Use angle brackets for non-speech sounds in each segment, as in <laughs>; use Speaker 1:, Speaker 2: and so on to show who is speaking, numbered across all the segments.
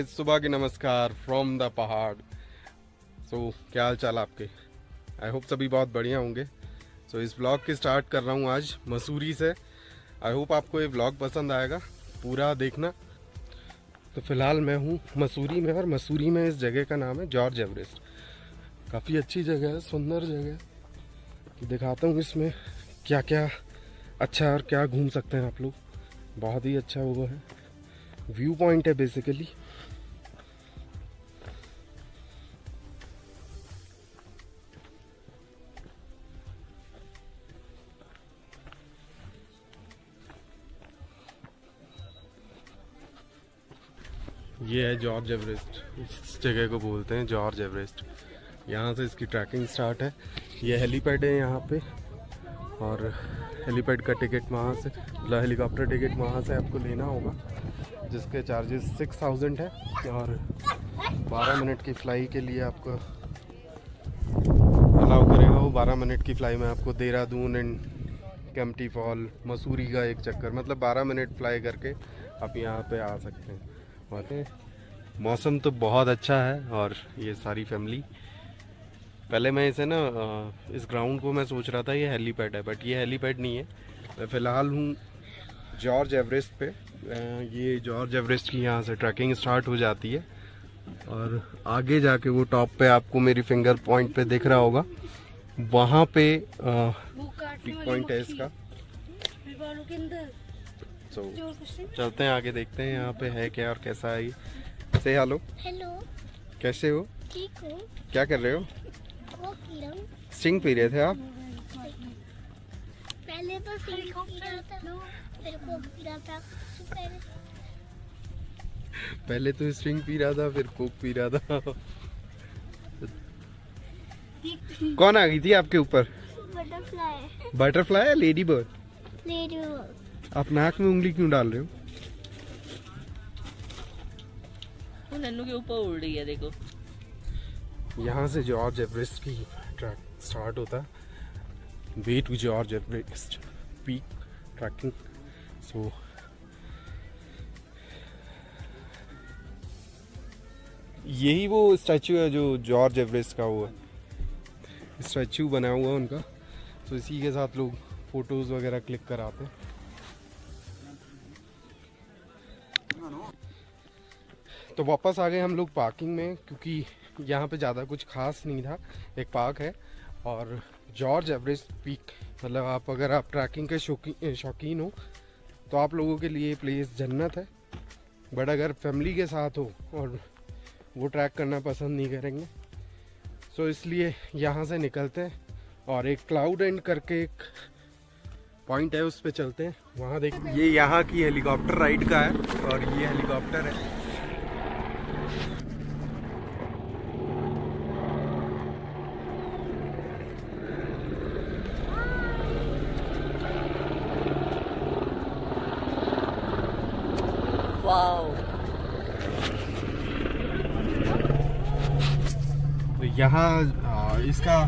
Speaker 1: Guys सुबह की नमस्कार फ्रॉम द पहाड़। सो क्या हाल चाल आपके? आई होप सभी बहुत बढ़िया होंगे। सो so, इस ब्लॉग की स्टार्ट कर रहा हूँ आज मसूरी से। आई होप आपको ये ब्लॉग पसंद आएगा पूरा देखना। तो फ़िलहाल मैं हूँ मसूरी में और मसूरी में इस जगह का नाम है जॉर्ज एवरेस्ट काफ़ी अच्छी जगह है सुंदर जगह है। दिखाता हूँ इसमें क्या क्या अच्छा है और क्या घूम सकते हैं आप लोग। बहुत ही अच्छा वो है। व्यू पॉइंट है बेसिकली ये है जॉर्ज एवरेस्ट। इस जगह को बोलते हैं जॉर्ज एवरेस्ट। यहाँ से इसकी ट्रैकिंग स्टार्ट है। ये हेलीपैड है यहाँ पे। और हेलीपैड का टिकट वहाँ से मतलब हेलीकॉप्टर टिकट वहाँ से आपको लेना होगा, जिसके चार्जेस सिक्स थाउज़ेंड है। और बारह मिनट की फ़्लाई के लिए आपको अलाउ करेगा वो। बारह मिनट की फ़्लाई में आपको देहरादून एंड कैम्पटी फॉल मसूरी का एक चक्कर मतलब बारह मिनट फ्लाई करके आप यहाँ पे आ सकते हैं। और मौसम तो बहुत अच्छा है और ये सारी फैमिली पहले मैं इसे ना इस ग्राउंड को मैं सोच रहा था ये हेलीपैड है बट ये हेलीपैड नहीं है। मैं फ़िलहाल हूँ जॉर्ज एवरेस्ट पे। ये जॉर्ज एवरेस्ट की यहाँ से ट्रैकिंग स्टार्ट हो जाती है। और आगे जाके वो टॉप पे आपको मेरी फिंगर पॉइंट पे दिख रहा होगा। वहाँ पे पिक पॉइंट है इसका। So, चलते हैं आगे देखते हैं यहाँ पे है क्या और कैसा है ये। से हेलो
Speaker 2: हेलो
Speaker 1: कैसे हो?
Speaker 2: ठीक हूँ।
Speaker 1: क्या कर रहे हो?
Speaker 2: वो पी रहा
Speaker 1: स्टिंग पी रहे थे आप?
Speaker 2: पहले तो सिंह पी रहा था फिर कोक पी रहा था। पहले
Speaker 1: पहले तो स्ट्रिंग पी रहा था फिर कोक पी रहा था। कौन आ गई थी आपके ऊपर?
Speaker 2: बटरफ्लाई
Speaker 1: बटरफ्लाई या लेडी बर्ड
Speaker 2: लेडी
Speaker 1: आप नाक में उंगली क्यों डाल रहे हो?
Speaker 3: वो नन्नू के ऊपर उड़ रही है देखो।
Speaker 1: यहाँ से जॉर्ज एवरेस्ट की ट्रैक स्टार्ट होता है। Way to George Everest peak trekking. So यही वो स्टैचू है जो जॉर्ज एवरेस्ट का हुआ स्टैचू बना हुआ उनका। तो इसी के साथ लोग फ़ोटोज़ वगैरह क्लिक कराते हैं। तो वापस आ गए हम लोग पार्किंग में, क्योंकि यहाँ पे ज़्यादा कुछ खास नहीं था। एक पार्क है और जॉर्ज एवरेस्ट पीक मतलब आप, अगर आप ट्रैकिंग के शौकीन शौकीन हो तो आप लोगों के लिए प्लेस जन्नत है। बट अगर फैमिली के साथ हो और वो ट्रैक करना पसंद नहीं करेंगे सो इसलिए यहाँ से निकलते हैं और एक क्लाउड एंड करके एक पॉइंट है, उस पर चलते हैं। वहाँ देख ये यहाँ की हेलीकॉप्टर राइड का है और ये हेलीकॉप्टर है तो यहाँ इसका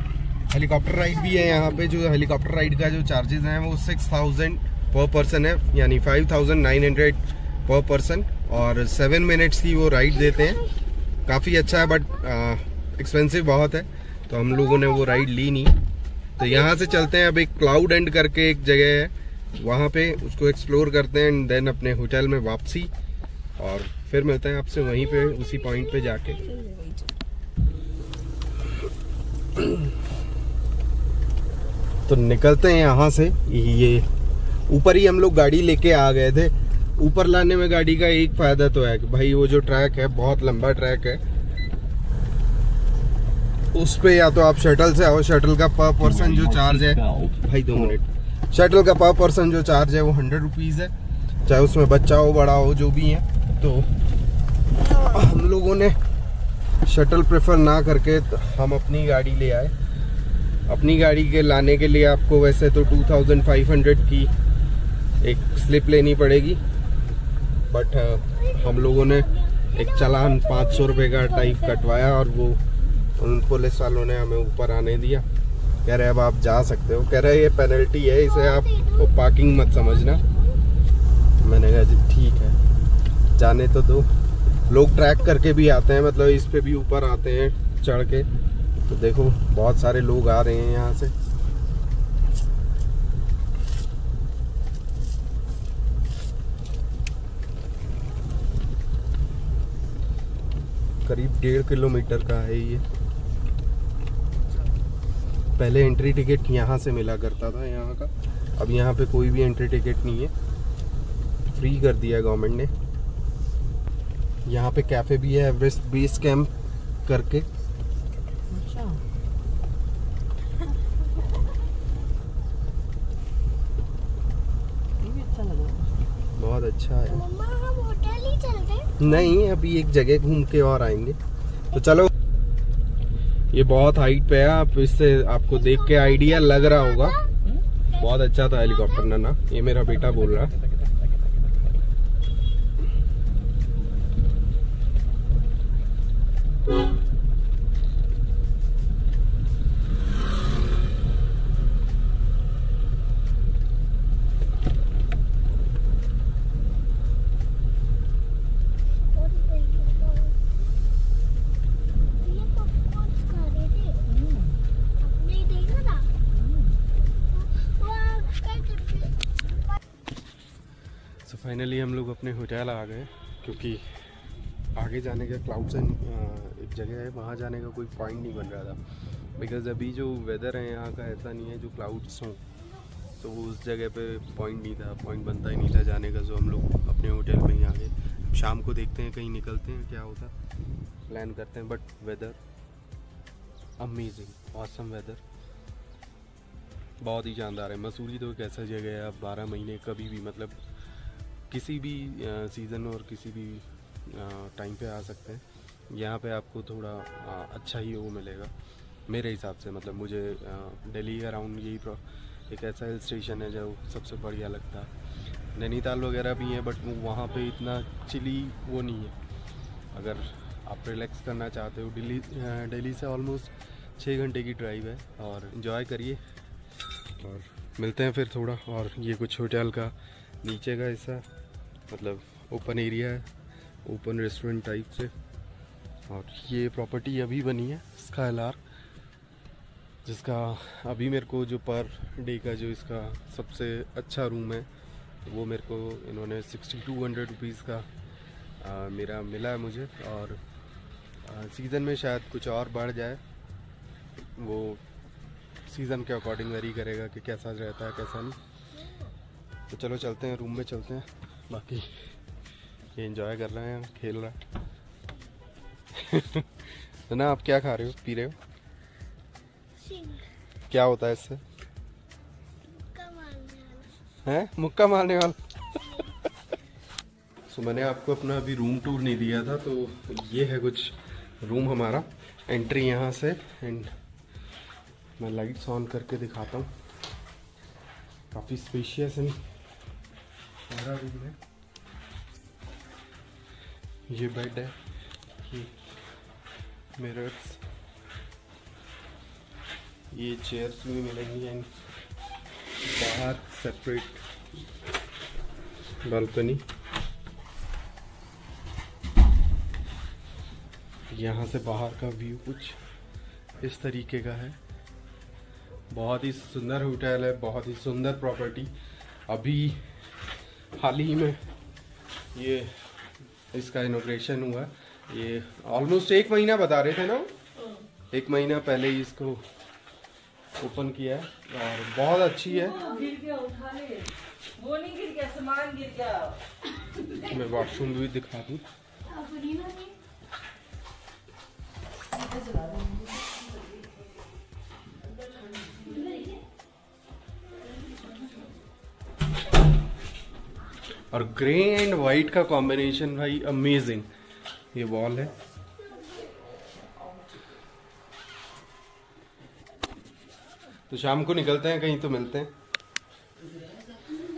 Speaker 1: हेलीकॉप्टर राइड भी है यहाँ पे, जो हेलीकॉप्टर राइड का जो चार्जेस हैं, वो सिक्स थाउज़ेंड पर पर्सन है, यानी five thousand nine hundred per person और सेवन मिनट्स की वो राइड देते हैं। काफ़ी अच्छा है बट एक्सपेंसिव बहुत है तो हम लोगों ने वो राइड ली नहीं। तो यहाँ से चलते हैं, अब एक क्लाउड एंड करके एक जगह है, वहाँ पे उसको एक्सप्लोर करते हैं एंड देन अपने होटल में वापसी, और फिर मिलते हैं आपसे वहीं पे, उसी पॉइंट पे जाके। तो निकलते हैं यहाँ से। ये ऊपर ही हम लोग गाड़ी लेके आ गए थे। ऊपर लाने में गाड़ी का एक फ़ायदा तो है कि भाई वो जो ट्रैक है, बहुत लंबा ट्रैक है। उस पे या तो आप शटल से आओ शटल का पर पर्सन जो चार्ज है, भाई दो मिनट शटल का पर पर्सन जो चार्ज है वो हंड्रेड रुपीज़ है। चाहे उसमें बच्चा हो, बड़ा हो, जो भी है तो हम लोगों ने शटल प्रेफर ना करके तो हम अपनी गाड़ी ले आए। अपनी गाड़ी के लाने के लिए आपको वैसे तो 2500 की एक स्लिप लेनी पड़ेगी। बट हम लोगों ने एक चलान पाँच सौ रुपये का टाइप कटवाया और वो उन पुलिस वालों ने हमें ऊपर आने दिया। कह रहे अब आप जा सकते हो। कह रहे ये पेनल्टी है, इसे आप तो पार्किंग मत समझना। मैंने कहा, जी, ठीक है। जाने तो दो। लोग ट्रैक करके भी आते हैं मतलब इस पे भी ऊपर आते हैं चढ़ के। तो देखो, बहुत सारे लोग आ रहे हैं यहाँ से। करीब डेढ़ किलोमीटर का है ये। पहले एंट्री टिकट यहाँ से मिला करता था, यहाँ का। अब यहाँ पे कोई भी एंट्री टिकट नहीं है। फ्री कर दिया गवर्नमेंट ने। यहाँ पे कैफ़े भी है एवरेस्ट बेस कैंप करके।
Speaker 3: अच्छा। अच्छा है
Speaker 1: बहुत अच्छा है।
Speaker 2: मम्मा हम होटल ही चलते हैं।
Speaker 1: नहीं अभी एक जगह घूम के और आएँगे। तो चलो। ये बहुत हाइट पे है आप इससे आपको देख के आइडिया लग रहा होगा। बहुत अच्छा था हेलीकॉप्टर ना ना ये मेरा बेटा बोल रहा। है
Speaker 2: और ये पॉपकॉर्न खा रहे थे आपने देखा था वाह क्या डिब्बे
Speaker 1: सो फाइनली हम लोग अपने होटल आ गए, क्योंकि आगे जाने का क्लाउड्स एक जगह है, वहाँ जाने का कोई पॉइंट नहीं बन रहा था। बिकॉज़ अभी जो वेदर है, यहाँ का ऐसा नहीं है, जो क्लाउड्स हों तो उस जगह पे पॉइंट नहीं था पॉइंट बनता ही नहीं था जाने का जो हम लोग अपने होटल में ही आ गए। शाम को देखते हैं, कहीं निकलते हैं, क्या होता प्लान करते हैं but weather amazing awesome weather बहुत ही शानदार है। मसूरी तो एक ऐसा जगह है, आप बारह महीने कभी भी मतलब किसी भी सीज़न और किसी भी टाइम पे आ सकते हैं। यहाँ पे आपको थोड़ा अच्छा ही वो मिलेगा। मेरे हिसाब से मतलब मुझे दिल्ली अराउंड यही एक ऐसा हिल स्टेशन है जो सबसे बढ़िया लगता है। नैनीताल वगैरह भी है बट वहाँ पे इतना चिली वो नहीं है। अगर आप रिलैक्स करना चाहते हो, दिल्ली दिल्ली से ऑलमोस्ट छः घंटे की ड्राइव है और इन्जॉय करिए। और मिलते हैं फिर थोड़ा, और ये कुछ होटल का नीचे का हिस्सा। मतलब ओपन एरिया है ओपन रेस्टोरेंट टाइप से। और ये प्रॉपर्टी अभी बनी है स्काईलार्क जिसका अभी मेरे को जो पर डे का जो इसका सबसे अच्छा रूम है वो मेरे को इन्होंने सिक्सटी टू हंड्रेड रुपीज़ का आ, मेरा मिला है मुझे। और आ, सीज़न में शायद कुछ और बढ़ जाए वो सीज़न के अकॉर्डिंग वेरी करेगा कि कैसा रहता है कैसा नहीं। तो चलो चलते हैं रूम में चलते हैं। बाकी ये एंजॉय कर रहे हैं खेल रहा है। <laughs> तो ना आप क्या खा रहे हो? पी रहे हो? क्या होता है इससे? हैं? मुक्का मारने वाला? <laughs> सो मैंने आपको अपना अभी रूम टूर नहीं दिया था तो ये है कुछ रूम हमारा। एंट्री यहाँ से एंड मैं लाइट्स ऑन करके दिखाता हूँ। काफ़ी स्पेशियस एंड प्यारा रूम है। ये बेड है ये मिरर्स ये चेयर्स भी मिलेंगी एंड बाहर सेपरेट बालकनी यहाँ से बाहर का व्यू कुछ इस तरीके का है। बहुत ही सुंदर होटल है, बहुत ही सुंदर प्रॉपर्टी अभी हाल ही में। ये इसका इनोग्रेशन हुआ। ये ऑलमोस्ट एक महीना बता रहे थे ना एक महीना पहले ही इसको ओपन किया है और बहुत अच्छी है।
Speaker 3: गिर गया उठा ले। वो नहीं गिर गया सामान गिर गया।
Speaker 1: मैं वॉशरूम भी दिखा दूँ। और ग्रे एंड वाइट का कॉम्बिनेशन भाई अमेजिंग ये वॉल है। तो शाम को निकलते हैं, कहीं तो मिलते हैं।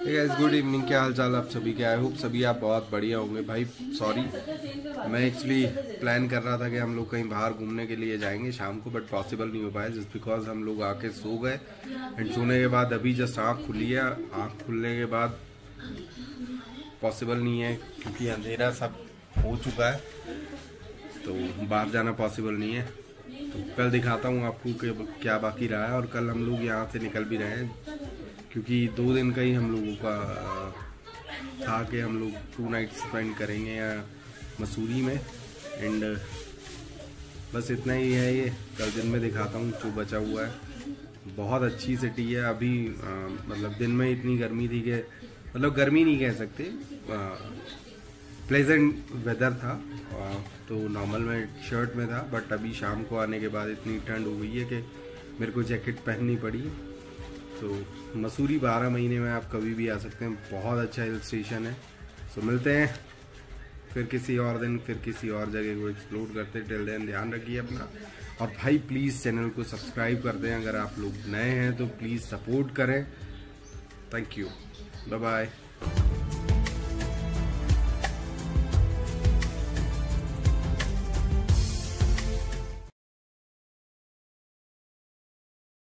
Speaker 1: गाइस गुड इवनिंग क्या हाल चाल आप सभी के? आई होप सभी आप बहुत बढ़िया होंगे। भाई सॉरी मैं एक्चुअली प्लान कर रहा था कि हम लोग कहीं बाहर घूमने के लिए जाएँगे शाम को बट पॉसिबल नहीं हो पाया जस्ट बिकॉज़ हम लोग आके सो गए। एंड सोने के बाद अभी जस्ट आँख खुली है। आँख खुलने के बाद पॉसिबल नहीं है क्योंकि अंधेरा सब हो चुका है तो बाहर जाना पॉसिबल नहीं है। तो कल दिखाता हूँ आपको क्या बाकी रहा है और कल हम लोग यहाँ से निकल भी रहे हैं क्योंकि दो दिन का ही हम लोगों का था कि हम लोग टू नाइट स्पेंड करेंगे या मसूरी में एंड बस इतना ही है ये। कल दिन में दिखाता हूँ जो बचा हुआ है। बहुत अच्छी सिटी है। अभी अ, मतलब दिन में इतनी गर्मी थी कि मतलब गर्मी नहीं कह सकते। प्लेजेंट वेदर था। तो नॉर्मल में शर्ट में था बट अभी शाम को आने के बाद इतनी ठंड हो गई है कि मेरे को जैकेट पहननी पड़ी। तो मसूरी बारह महीने में आप कभी भी आ सकते हैं। बहुत अच्छा हिल स्टेशन है। सो मिलते हैं। फिर किसी और दिन, फिर किसी और जगह को एक्सप्लोर करते टिल देन ध्यान रखिए अपना। और भाई प्लीज़ चैनल को सब्सक्राइब कर दें। अगर आप लोग नए हैं तो प्लीज़ सपोर्ट करें। Thank you Bye bye.